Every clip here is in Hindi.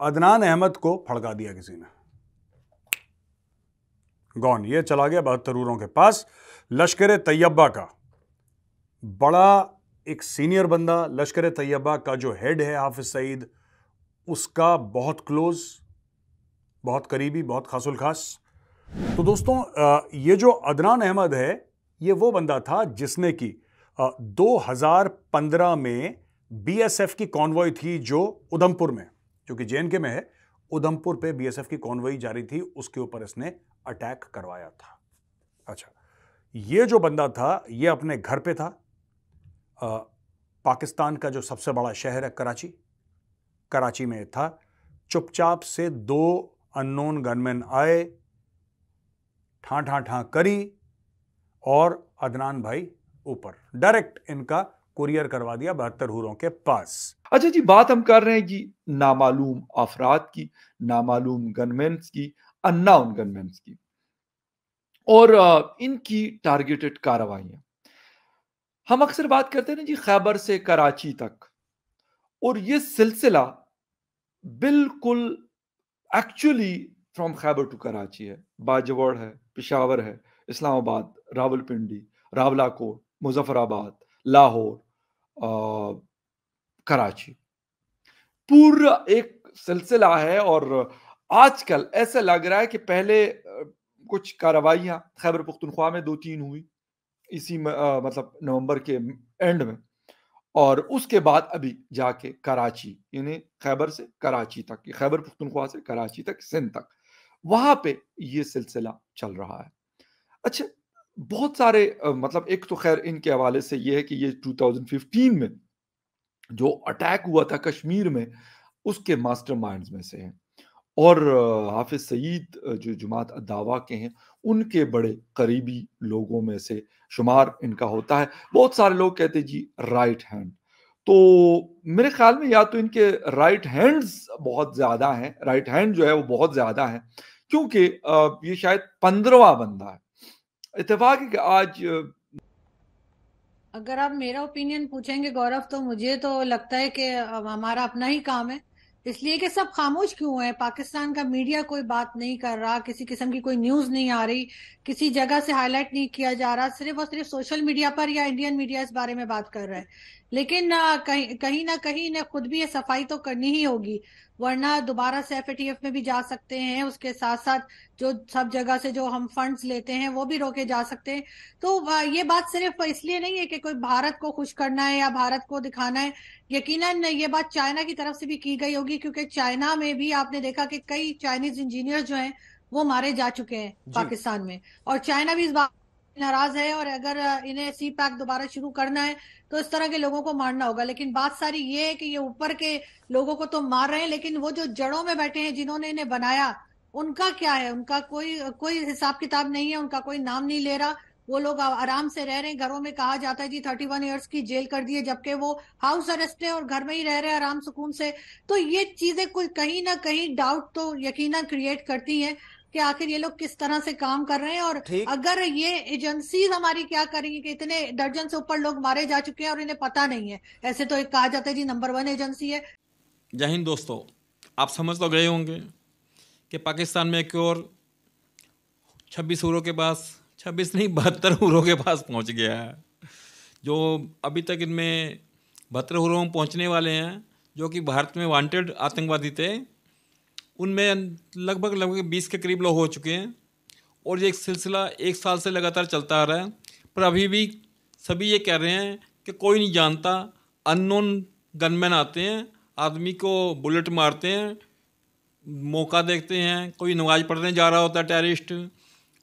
अदनान अहमद को फड़का दिया किसी ने। गौन, ये चला गया बहत्तर उरों के पास। लश्कर तैयबा का बड़ा एक सीनियर बंदा लश्कर तैयबा का जो हेड है हाफिज सईद, उसका बहुत क्लोज बहुत करीबी, बहुत खासुल खास तो दोस्तों ये जो अदनान अहमद है, ये वो बंदा था जिसने की 2015 में बीएसएफ की कॉन्वॉय थी जो उधमपुर में। जो कि जे में है उधमपुर पे बीएसएफ की कॉन्वॉय जारी थी उसके ऊपर इसने अटैक करवाया था। अच्छा ये जो बंदा था ये अपने घर पे था। आ, पाकिस्तान का जो सबसे बड़ा शहर है कराची कराची में था। चुपचाप से दो अननोन गनमैन आए ठा ठा ठा करी और अदनान भाई ऊपर डायरेक्ट इनका कुरियर करवा दिया बहत्तर हूरों के पास। अच्छा जी, बात हम कर रहे हैं जी नामालूम अफराद की, नामालूम गनमेंस की, अननाउन गनमेंस की और इनकी टारगेटेड कार्रवाइयाँ। हम अक्सर बात करते हैं ना जी, खैबर से कराची तक और ये सिलसिला बिल्कुल actually from Khyber to Karachi है, बाजवड़ है, पिशावर है, इस्लामाबाद, रावलपिंडी, रावलाकोट, मुजफ्फराबाद, लाहौर कराची। पूरा एक सिलसिला है और आजकल ऐसा लग रहा है कि पहले कुछ कार्रवाइयाँ खैबर पुख्तनख्वा में दो तीन हुई इसी में, आ, मतलब नवंबर के एंड में। और उसके बाद अभी जाके कराची यानी खैबर से कराची तक खैबर पुख्तनख्वा से कराची तक सिंध तक वहाँ पे ये सिलसिला चल रहा है। अच्छा बहुत सारे मतलब एक तो खैर इनके हवाले से ये है कि ये 2015 में जो अटैक हुआ था कश्मीर में, उसके मास्टर माइंड में से हैं। और हाफिज सईद जो जुमात दावा के हैं, उनके बड़े करीबी लोगों में से शुमार इनका होता है। बहुत सारे लोग कहते जी राइट हैंड तो मेरे ख्याल में या तो इनके राइट हैंड्स बहुत ज़्यादा हैं राइट हैंड जो है वो बहुत ज़्यादा है, क्योंकि ये शायद पंद्रवा बंदा है। इतफाक आज अगर आप मेरा ओपिनियन पूछेंगे, गौरव तो मुझे तो लगता है कि हमारा अपना ही काम है। इसलिए कि सब खामोश क्यों है? पाकिस्तान का मीडिया कोई बात नहीं कर रहा, किसी किस्म की कोई न्यूज़ नहीं आ रही, किसी जगह से हाईलाइट नहीं किया जा रहा, सिर्फ़ और सिर्फ़ सोशल मीडिया पर या इंडियन मीडिया इस बारे में बात कर रहा है। लेकिन कहीं कहीं ना कहीं ने खुद भी ये सफ़ाई तो करनी ही होगी। वरना दोबारा से एफ़ में भी जा सकते हैं उसके साथ साथ जो सब जगह से जो हम फंड्स लेते हैं वो भी रोके जा सकते हैं। तो ये बात सिर्फ़ इसलिए नहीं है कि कोई भारत को खुश करना है या भारत को दिखाना है। यकीनन ये बात चाइना की तरफ़ से भी की गई होगी क्योंकि चाइना में भी आपने देखा कि कई चाइनीज़ इंजीनियर जो हैं वो मारे जा चुके हैं पाकिस्तान में। और चाइना भी इस बात नाराज़ है और अगर इन्हें सी पैक दोबारा शुरू करना है तो इस तरह के लोगों को मारना होगा। लेकिन बात सारी ये है कि ये ऊपर के लोगों को तो मार रहे हैं, लेकिन वो जो जड़ों में बैठे हैं, जिन्होंने इन्हें बनाया, उनका क्या है? उनका कोई कोई हिसाब किताब नहीं है, उनका कोई नाम नहीं ले रहा। वो लोग आराम से रह रहे हैं। घरों में कहा जाता है जी थर्टी वन ईयर्स की जेल कर दिए, जबकि वो हाउस अरेस्ट है और घर में ही रह रहे हैं आराम सुकून से। तो ये चीज़ें कोई कहीं ना कहीं डाउट तो यकीना क्रिएट करती हैं। कि आखिर ये लोग किस तरह से काम कर रहे हैं और अगर ये एजेंसी हमारी क्या करेंगी कि इतने दर्जन से ऊपर लोग मारे जा चुके हैं और इन्हें पता नहीं है। ऐसे तो एक कहा जाता है जी नंबर वन एजेंसी है। जय हिंद दोस्तों आप समझ तो गए होंगे कि पाकिस्तान में एक और छब्बीस उरों के पास छब्बीस नहीं बहत्तर उरों के पास पहुँच गया है जो अभी तक इनमें बहत्तर उरों में पहुँचने वाले हैं जो कि भारत में वांटेड आतंकवादी थे उनमें लगभग लगभग बीस के करीब लोग हो चुके हैं और ये एक सिलसिला एक साल से लगातार चलता आ रहा है। पर अभी भी सभी ये कह रहे हैं कि कोई नहीं जानता, अननोन गनमैन आते हैं, आदमी को बुलेट मारते हैं, मौका देखते हैं, कोई नमाज़ पढ़ने जा रहा होता है टेररिस्ट,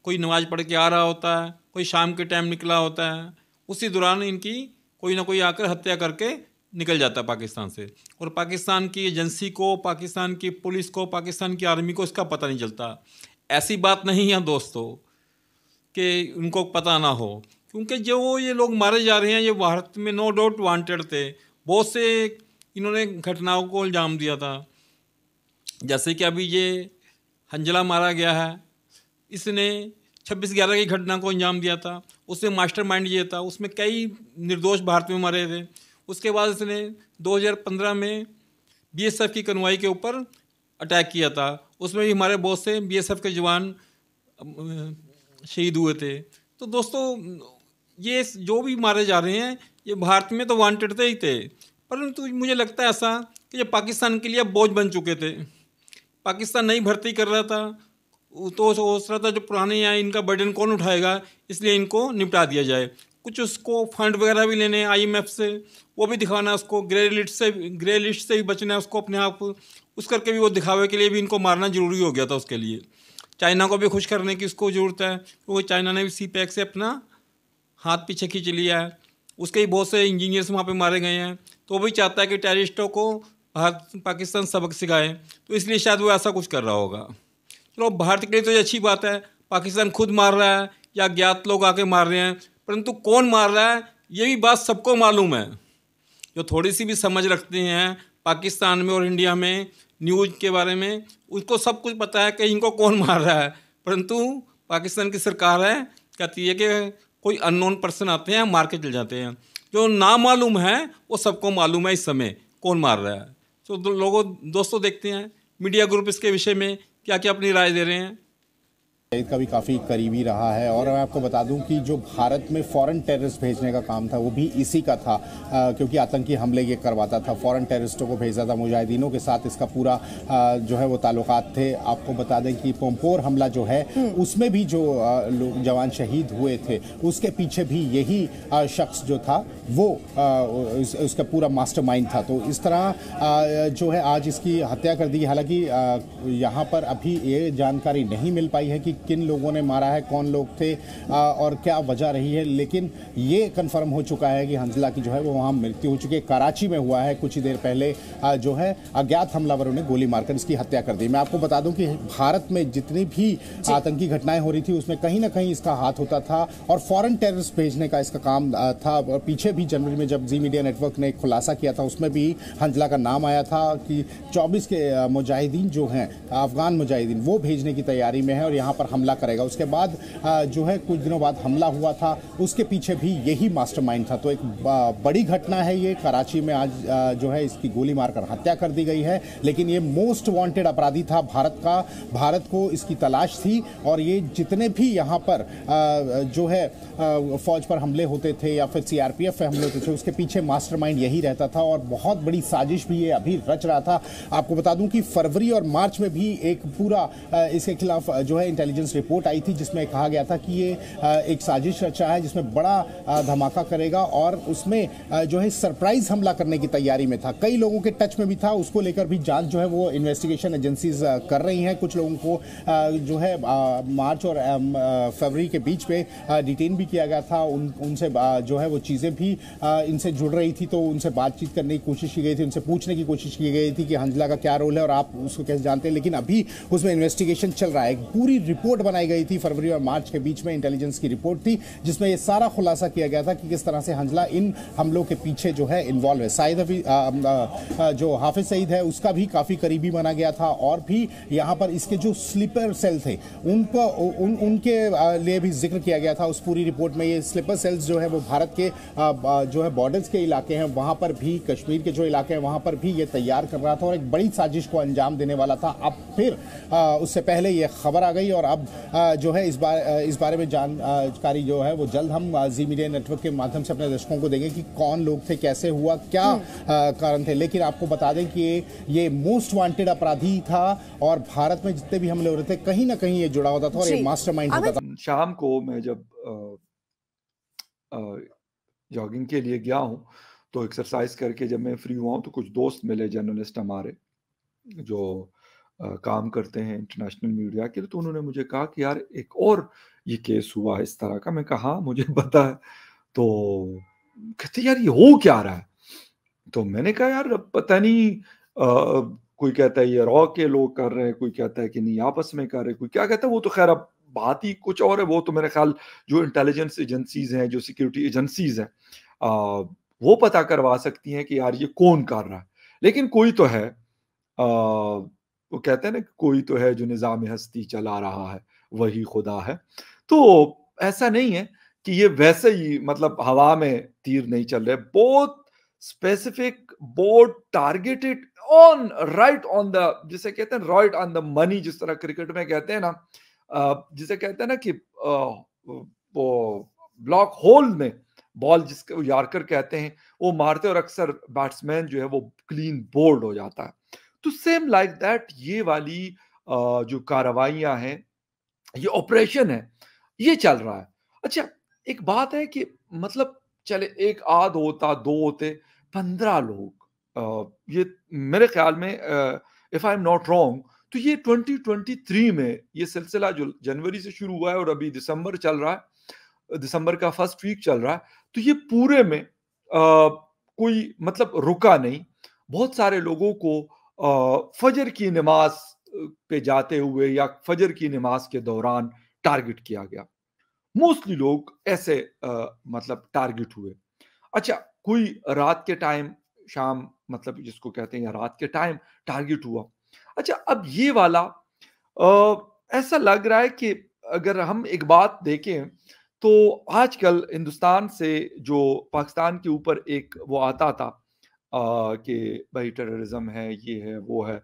कोई नमाज़ पढ़ के आ रहा होता है, कोई शाम के टाइम निकला होता है, उसी दौरान इनकी कोई ना कोई आकर हत्या करके निकल जाता है पाकिस्तान से। और पाकिस्तान की एजेंसी को, पाकिस्तान की पुलिस को, पाकिस्तान की आर्मी को इसका पता नहीं चलता। ऐसी बात नहीं है दोस्तों, कि उनको पता ना हो। क्योंकि जो ये लोग मारे जा रहे हैं, ये भारत में नो डाउट वांटेड थे। बहुत से इन्होंने घटनाओं को इल्ज़ाम दिया था। जैसे कि अभी ये हंजला मारा गया है, इसने छब्बीस ग्यारह की घटना को अंजाम दिया था। उसमें मास्टर माइंड ये था, उसमें कई निर्दोष भारत में मरे थे। उसके बाद इसने 2015 में बीएसएफ की कनवाई के ऊपर अटैक किया था। उसमें भी हमारे बहुत से बीएसएफ के जवान शहीद हुए थे। तो दोस्तों, ये जो भी मारे जा रहे हैं, ये भारत में तो वांटेड थे ही थे। परंतु मुझे लगता है ऐसा कि ये पाकिस्तान के लिए बोझ बन चुके थे। पाकिस्तान नहीं भर्ती कर रहा था। तो सोच रहा था जो पुराने यहाँ इनका बर्डन कौन उठाएगा? इसलिए इनको निपटा दिया जाए। कुछ उसको फंड वगैरह भी लेने आईएमएफ से, वो भी दिखाना उसको ग्रे लिस्ट से ग्रे लिस्ट से भी बचना है उसको अपने आप। उस करके भी वो दिखावे के लिए भी इनको मारना ज़रूरी हो गया था उसके लिए। चाइना को भी खुश करने की उसको ज़रूरत है, क्योंकि चाइना ने भी सी पैक से अपना हाथ पीछे खींच लिया है। उसके ही बहुत से इंजीनियर्स वहाँ पे मारे गए हैं। तो वो भी चाहता है कि टेररिस्टों को भारत, पाकिस्तान सबक सिखाए। तो इसलिए शायद वो ऐसा कुछ कर रहा होगा। चलो, भारत के लिए तो ये अच्छी बात है। पाकिस्तान खुद मार रहा है, या ज्ञात लोग आके मार रहे हैं। परंतु कौन मार रहा है, ये भी बात सबको मालूम है। जो थोड़ी सी भी समझ रखते हैं पाकिस्तान में और इंडिया में, न्यूज़ के बारे में उसको सब कुछ पता है कि इनको कौन मार रहा है। परंतु पाकिस्तान की सरकार है कहती है कि कोई अननोन पर्सन आते हैं, मार के चल जाते हैं। जो ना मालूम है, वो सबको मालूम है इस समय, कौन मार रहा है। तो लोगों, दोस्तों देखते हैं, मीडिया ग्रुप इसके विषय में क्या क्या अपनी राय दे रहे हैं। का भी काफ़ी करीबी रहा है। और मैं आपको बता दूँ कि जो भारत में फॉरेन टेररिस्ट भेजने का काम था वो भी इसी का था आ, क्योंकि आतंकी हमले ये करवाता था। फॉरेन टेररिस्टों को भेजा था मुजाहिदीनों के साथ इसका पूरा आ, जो है वो ताल्लुकात थे। आपको बता दें कि पोम्पोर हमला जो है उसमें भी जो लोग जवान शहीद हुए थे उसके पीछे भी यही शख्स जो था वो उस, उसका पूरा मास्टर था। तो इस तरह जो है आज इसकी हत्या कर दी। हालाँकि यहाँ पर अभी ये जानकारी नहीं मिल पाई है कि किन लोगों ने मारा है कौन लोग थे और क्या वजह रही है। लेकिन ये कंफर्म हो चुका है कि हंजला की जो है वो वहाँ मृत्यु हो चुकी है। कराची में हुआ है कुछ ही देर पहले जो है अज्ञात हमलावरों ने गोली मारकर इसकी हत्या कर दी। मैं आपको बता दूँ कि भारत में जितनी भी आतंकी घटनाएँ हो रही थी उसमें कहीं ना कहीं इसका हाथ होता था और फॉरन टेररिस्ट भेजने का इसका काम था। और पीछे भी जनवरी में जब जी मीडिया नेटवर्क ने खुलासा किया था उसमें भी हंजला का नाम आया था कि 24 के मुजाहिदीन जो हैं अफगान मुजाहिदीन वो भेजने की तैयारी में है और यहाँ पर हमला करेगा। उसके बाद जो है, कुछ दिनों बाद हमला हुआ था। उसके पीछे भी यही मास्टरमाइंड था। तो एक बड़ी घटना है ये। कराची में आज जो है, इसकी गोली मारकर हत्या कर दी गई है। लेकिन ये मोस्ट वांटेड अपराधी था भारत का। भारत को इसकी तलाश थी और ये जितने भी यहाँ पर जो है फौज पर हमले होते थे या फिर सीआरपीएफ पे हमले होते थे, उसके पीछे मास्टरमाइंड यही रहता था और बहुत बड़ी साजिश भी ये अभी रच रहा था। आपको बता दूँ कि फरवरी और मार्च में भी एक पूरा इसके खिलाफ, जो है इंटेलिजेंस इंटेलिजेंस रिपोर्ट आई थी जिसमें कहा गया था कि ये एक साजिश रचा है जिसमें बड़ा धमाका करेगा और उसमें जो है सरप्राइज़ हमला करने की तैयारी में था। कई लोगों के टच में भी था, उसको लेकर भी जाँच जो है वो इन्वेस्टिगेशन एजेंसीज कर रही हैं। कुछ लोगों को जो है मार्च और फरवरी के बीच में डिटेन भी किया गया था। उन, उनसे जो है वो चीज़ें भी इनसे जुड़ रही थी तो उनसे बातचीत करने की कोशिश की गई थी, उनसे पूछने की कोशिश की गई थी कि हंजला का क्या रोल है और आप उसको कैसे जानते हैं। लेकिन अभी उसमें इन्वेस्टिगेशन चल रहा है। पूरी रिपोर्ट बनाई गई थी फरवरी और मार्च के बीच में इंटेलिजेंस की रिपोर्ट थी, जिसमें यह सारा खुलासा किया गया था कि किस तरह से हंजला इन हमलों के पीछे जो है इन्वॉल्व है। साइद अभी जो हाफिज सईद है, उसका भी काफ़ी करीबी माना गया था और भी यहाँ पर इसके जो स्लीपर सेल थे, उन पर उन, उनके लिए भी ज़िक्र किया गया था। उस पूरी रिपोर्ट में ये स्लीपर सेल्स जो है, वो भारत के जो है बॉर्डर्स के इलाके हैं, वहाँ पर भी, कश्मीर के जो इलाके हैं, वहाँ पर भी ये तैयार कर रहा था और एक बड़ी साजिश को अंजाम देने वाला था। अब फिर उससे पहले ये खबर आ गई और अब जो है इस बार इस बारे में जानकारी जो है वो जल्द हम जी मीडिया नेटवर्क के माध्यम से अपने दर्शकों को देंगे कि कौन लोग थे कैसे हुआ क्या हम्म। कारण थे। लेकिन आपको बता दें कि ये मोस्ट वांटेड अपराधी था और भारत में जितने भी हमले हो रहे थे कहीं ना कहीं ये जुड़ा होता था और ये मास्टर होता था। शाम को मैं जब जॉगिंग के लिए गया हूँ तो एक्सरसाइज करके जब मैं फ्री हुआ हूँ तो कुछ दोस्त मिले जर्नलिस्ट हमारे जो काम करते हैं इंटरनेशनल मीडिया के तो उन्होंने मुझे कहा कि यार एक और ये केस हुआ है इस तरह का। मैं कहा मुझे पता है। तो कहते यार ये हो क्या रहा है? तो मैंने कहा यार पता नहीं आ, कोई कहता है ये रॉ के लोग कर रहे हैं कोई कहता है कि नहीं आपस में कर रहे कोई क्या कहता है? वो तो खैर अब बात ही कुछ और है वो तो मेरे ख्याल जो इंटेलिजेंस एजेंसीज हैं जो सिक्योरिटी एजेंसीज हैं वो पता करवा सकती हैं कि यार ये कौन कर रहा है? लेकिन कोई तो है। आ, वो कहते हैं ना कोई तो है जो निज़ाम हस्ती चला रहा है, वही खुदा है। तो ऐसा नहीं है कि ये वैसे ही मतलब हवा में तीर नहीं चल रहे, बहुत स्पेसिफिक बहुत targeted on right on the जिसे कहते हैं राइट ऑन द मनी जिस तरह क्रिकेट में कहते हैं ना जिसे कहते हैं ना कि वो ब्लॉक होल में बॉल जिसको यार्कर कहते हैं, वो मारते और अक्सर बैट्समैन जो है वो क्लीन बोल्ड हो जाता है। तो सेम लाइक दैट ये वाली जो कार्रवाइयाँ हैं ये ऑपरेशन है ये चल रहा है। अच्छा एक बात है कि मतलब चले एक आध होता दो होते पंद्रह लोग ये मेरे ख्याल में if I am not wrong तो ये 2023 में ये सिलसिला जो जनवरी से शुरू हुआ है और अभी दिसंबर चल रहा है दिसंबर का फ़र्स्ट वीक चल रहा है तो ये पूरे में आ, कोई मतलब रुका नहीं। बहुत सारे लोगों को फजर की नमाज़ पे जाते हुए या फजर की नमाज़ के दौरान टारगेट किया गया। मोस्टली लोग ऐसे आ, मतलब टारगेट हुए। अच्छा कोई रात के टाइम शाम मतलब जिसको कहते हैं या रात के टाइम टारगेट हुआ। अच्छा अब ये वाला आ, ऐसा लग रहा है कि अगर हम एक बात देखें तो आजकल हिंदुस्तान से जो पाकिस्तान के ऊपर एक वो आता था कि भाई टेररिज्म है ये है वो है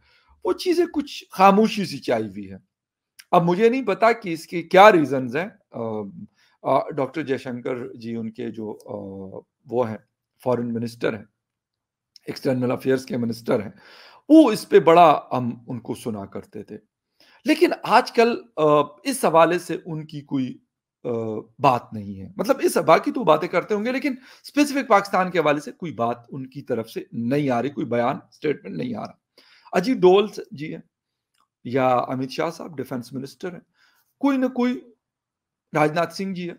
वो चीज़ें कुछ खामोशी सी चाई हुई है। अब मुझे नहीं पता कि इसके क्या रीजंस हैं। डॉक्टर जयशंकर जी उनके जो आ, वो हैं फॉरेन मिनिस्टर हैं एक्सटर्नल अफेयर्स के मिनिस्टर हैं वो इस पे बड़ा हम उनको सुना करते थे। लेकिन आजकल इस हवाले से उनकी कोई बात नहीं है। मतलब इस बाकी तो बातें करते होंगे, लेकिन स्पेसिफिक पाकिस्तान के हवाले से कोई बात उनकी तरफ़ से नहीं आ रही, कोई बयान स्टेटमेंट नहीं आ रहा। अजीत डोल जी है, या अमित शाह साहब डिफेंस मिनिस्टर है, कोई ना कोई राजनाथ सिंह जी है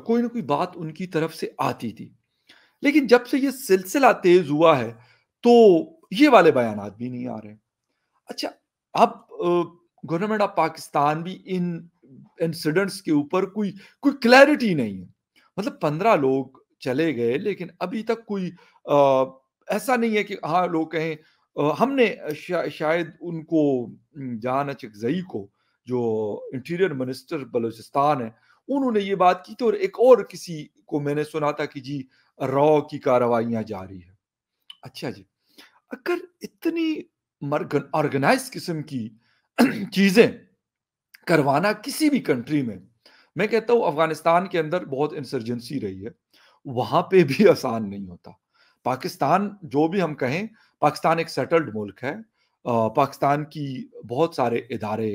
कोई ना कोई बात उनकी तरफ़ से आती थी। लेकिन जब से ये सिलसिला तेज हुआ है तो ये वाले बयान भी नहीं आ रहे। अच्छा अब गवर्नमेंट ऑफ़ पाकिस्तान भी इन इंसिडेंट्स के ऊपर कोई कोई क्लैरिटी नहीं है। मतलब पंद्रह लोग चले गए लेकिन अभी तक कोई आ, ऐसा नहीं है कि हाँ लोग कहें आ, हमने शा, शायद उनको जान अचकजई को जो इंटीरियर मिनिस्टर बलूचिस्तान है उन्होंने ये बात की थी और एक और किसी को मैंने सुना था कि जी रॉ की कार्रवाइयाँ जारी है। अच्छा जी अगर इतनी ऑर्गेनाइज किस्म की चीज़ें करवाना किसी भी कंट्री में। मैं कहता हूँ, अफ़गानिस्तान के अंदर बहुत इंसर्जेंसी रही है। वहाँ पे भी आसान नहीं होता। पाकिस्तान, जो भी हम कहें, पाकिस्तान एक सेटल्ड मुल्क है। पाकिस्तान की बहुत सारे इदारे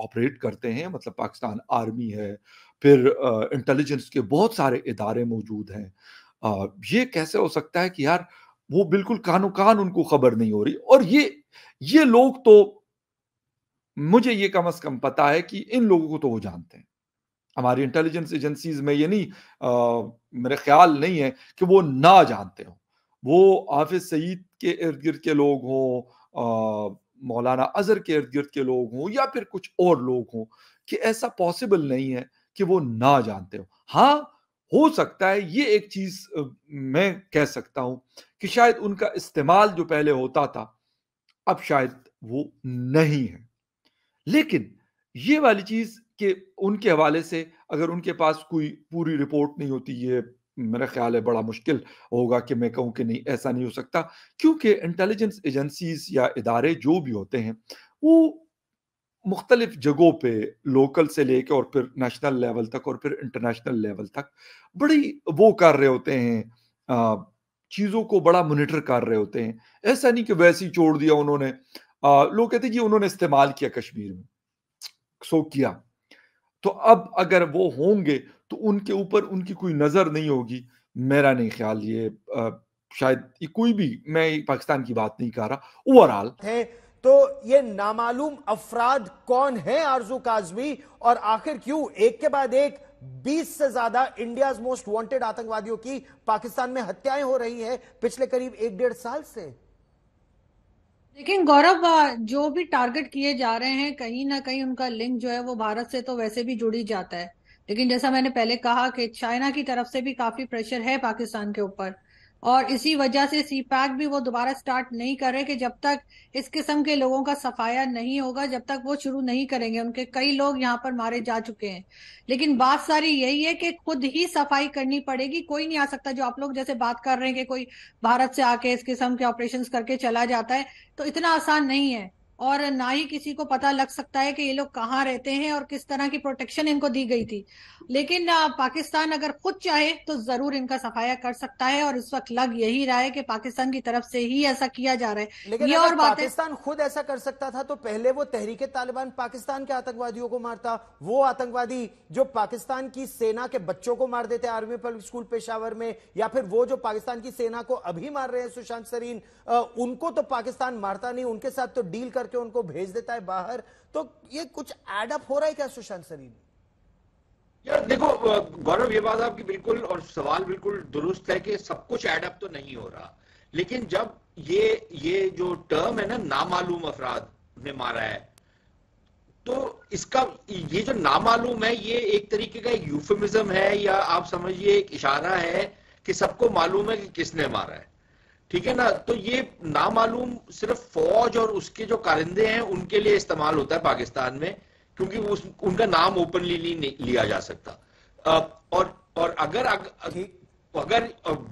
ऑपरेट करते हैं। मतलब पाकिस्तान आर्मी है, फिर इंटेलिजेंस के बहुत सारे इदारे मौजूद हैं। ये कैसे हो सकता है कि यार, वो बिल्कुल कानो कान उनको खबर नहीं हो रही? और ये ये लोग तो मुझे ये कम अज कम पता है कि इन लोगों को तो वो जानते हैं। हमारी इंटेलिजेंस एजेंसीज में ये नहीं आ, मेरे ख्याल नहीं है कि वो ना जानते हो। वो हाफिज सईद के इर्द गिर्द के लोग हों मौलाना अजहर के इर्द गिर्द के लोग हों या फिर कुछ और लोग हों कि ऐसा पॉसिबल नहीं है कि वो ना जानते हो। हाँ हो सकता है ये एक चीज़ मैं कह सकता हूँ कि शायद उनका इस्तेमाल जो पहले होता था अब शायद वो नहीं है। लेकिन ये वाली चीज़ के उनके हवाले से अगर उनके पास कोई पूरी रिपोर्ट नहीं होती, ये मेरा ख्याल है बड़ा मुश्किल होगा कि मैं कहूँ कि नहीं, ऐसा नहीं हो सकता। क्योंकि इंटेलिजेंस एजेंसीज या इदारे जो भी होते हैं, वो मुख्तलिफ़ जगहों पे लोकल से लेके और फिर नेशनल लेवल तक और फिर इंटरनेशनल लेवल तक बड़ी वो कर रहे होते हैं चीज़ों को बड़ा मोनिटर कर रहे होते हैं। ऐसा नहीं कि वैसे ही छोड़ दिया उन्होंने। लोग कहते जी उन्होंने इस्तेमाल किया कश्मीर में। सो किया। तो अब अगर वो होंगे तो उनके ऊपर उनकी कोई नज़र नहीं होगी। मेरा नहीं ख्याल ये आ, शायद कोई भी मैं पाकिस्तान की बात नहीं कर रहा। ओवरऑल है तो ये नामालूम अफराद कौन है आरज़ू काजमी? और आखिर क्यों? एक के बाद एक 20 से ज़्यादा इंडिया मोस्ट वांटेड आतंकवादियों की पाकिस्तान में हत्याएँ हो रही हैं पिछले करीब एक डेढ़ साल से। लेकिन गौरव जो भी टारगेट किए जा रहे हैं, कहीं ना कहीं उनका लिंक जो है वो भारत से तो वैसे भी जुड़ी जाता है। लेकिन जैसा मैंने पहले कहा कि चाइना की तरफ़ से भी काफ़ी प्रेशर है पाकिस्तान के ऊपर। और इसी वजह से सी पैक भी वो दोबारा स्टार्ट नहीं कर रहे कि जब तक इस किस्म के लोगों का सफाया नहीं होगा, जब तक वो शुरू नहीं करेंगे, उनके कई लोग यहाँ पर मारे जा चुके हैं। लेकिन बात सारी यही है कि खुद ही सफ़ाई करनी पड़ेगी, कोई नहीं आ सकता जो आप लोग जैसे बात कर रहे हैं कि कोई भारत से आके इस किस्म के ऑपरेशन करके चला जाता है तो इतना आसान नहीं है। और ना ही किसी को पता लग सकता है कि ये लोग कहाँ रहते हैं और किस तरह की प्रोटेक्शन इनको दी गई थी। लेकिन पाकिस्तान अगर खुद चाहे तो ज़रूर इनका सफाया कर सकता है और इस वक्त लग यही रहा है कि पाकिस्तान की तरफ़ से ही ऐसा किया जा रहा है। लेकिन ये और पाकिस्तान खुद ऐसा कर सकता था तो पहले वो तहरीके तालिबान पाकिस्तान के आतंकवादियों को मारता वो आतंकवादी जो पाकिस्तान की सेना के बच्चों को मार देते आर्मी पब्लिक स्कूल पेशावर में या फिर वो जो पाकिस्तान की सेना को अभी मार रहे हैं सुशांत सरीन उनको तो पाकिस्तान मारता नहीं उनके साथ तो डील कर करके उनको भेज देता है बाहर तो ये कुछ एडअप हो रहा है क्या सुशांत सरीन यार, देखो गौरव, ये बात आपकी बिल्कुल और सवाल बिल्कुल दुरुस्त है कि सब कुछ एडअप तो नहीं हो रहा। लेकिन जब ये ये जो टर्म है ना, नामालूम अफराद ने मारा है तो इसका, ये जो नामालूम है, ये एक तरीके का एक यूफिमिज्म है या आप समझिए एक इशारा है कि सबको मालूम है कि किसने मारा है। ठीक है ना? तो ये नामालूम सिर्फ़ फौज और उसके जो कारिंदे हैं उनके लिए इस्तेमाल होता है पाकिस्तान में क्योंकि उस, उनका नाम ओपनली नहीं लिया जा सकता। और और अगर अगर, अगर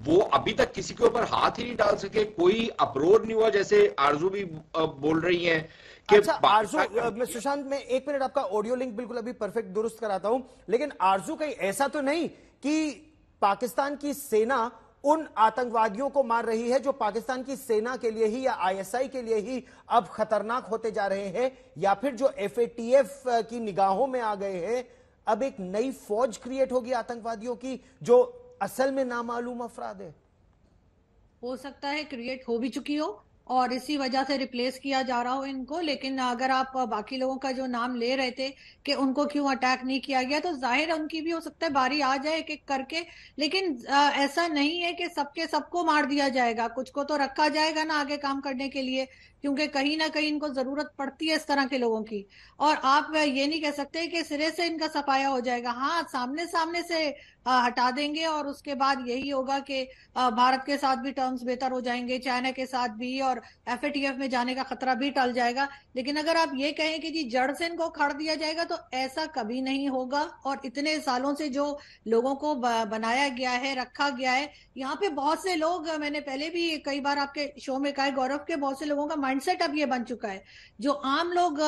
वो अभी तक किसी के ऊपर हाथ ही नहीं डाल सके कोई अप्रोड नहीं हुआ जैसे आरज़ू भी बोल रही हैं कि अच्छा, आरज़ू मैं सुशांत में एक मिनट आपका ऑडियो लिंक बिल्कुल अभी परफेक्ट दुरुस्त कराता हूँ लेकिन आरज़ू कहीं ऐसा तो नहीं कि पाकिस्तान की सेना उन आतंकवादियों को मार रही है जो पाकिस्तान की सेना के लिए ही या आईएसआई के लिए ही अब खतरनाक होते जा रहे हैं, या फिर जो एफएटीएफ की निगाहों में आ गए हैं, अब एक नई फौज क्रिएट होगी आतंकवादियों की जो असल में नामालूम अफराद है। हो सकता है क्रिएट हो भी चुकी हो और इसी वजह से रिप्लेस किया जा रहा हो इनको। लेकिन अगर आप बाकी लोगों का जो नाम ले रहे थे कि उनको क्यों अटैक नहीं किया गया तो ज़ाहिर उनकी भी हो सकता है बारी आ जाए एक एक करके। लेकिन ऐसा नहीं है कि सबके सबको मार दिया जाएगा। कुछ को तो रखा जाएगा ना आगे काम करने के लिए। क्योंकि कहीं ना कहीं इनको ज़रूरत पड़ती है इस तरह के लोगों की। और आप ये नहीं कह सकते कि सिरे से इनका सफाया हो जाएगा। हाँ सामने सामने से हटा देंगे और उसके बाद यही होगा कि भारत के साथ भी टर्म्स बेहतर हो जाएँगे चाइना के साथ भी और एफएटीएफ में जाने का खतरा भी टल जाएगा। लेकिन अगर आप ये कहें कि जी, जड़ से इनको खड़ दिया जाएगा तो ऐसा कभी नहीं होगा। और इतने सालों से जो लोगों को बनाया गया है, रखा गया है, यहाँ पे बहुत से लोग, मैंने पहले भी कई बार आपके शो में कहा गौरव के बहुत से लोगों का माइंडसेट अब ये बन चुका है। जो आम लोग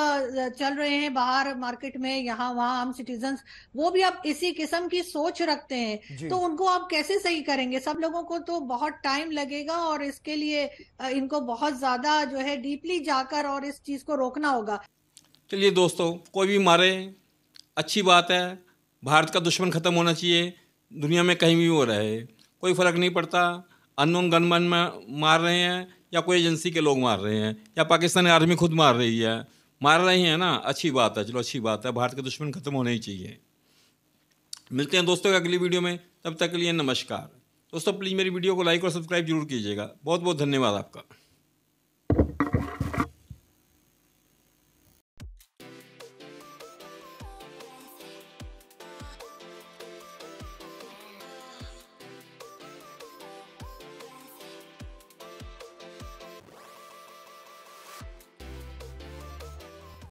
चल रहे हैं बाहर मार्केट में यहाँ वहाँ आम सिटीजन वो भी अब इसी किस्म की सोच रखते हैं। तो उनको आप कैसे सही करेंगे? सब लोगों को तो बहुत टाइम लगेगा और इसके लिए इनको बहुत ज़्यादा जो है डीपली जाकर और इस चीज़ को रोकना होगा। चलिए दोस्तों कोई भी मारे अच्छी बात है। भारत का दुश्मन खत्म होना चाहिए। दुनिया में कहीं भी वो रहे कोई फ़र्क नहीं पड़ता। अननोन गनमैन में मार रहे हैं या कोई एजेंसी के लोग मार रहे हैं या पाकिस्तानी आर्मी खुद मार रही है? मार रही हैं ना? अच्छी बात है, चलो अच्छी बात है। भारत के दुश्मन खत्म होने ही चाहिए। मिलते हैं दोस्तों अगली वीडियो में। तब तक के लिए नमस्कार। दोस्तों प्लीज़ मेरी वीडियो को लाइक और सब्सक्राइब ज़रूर कीजिएगा। बहुत बहुत धन्यवाद आपका।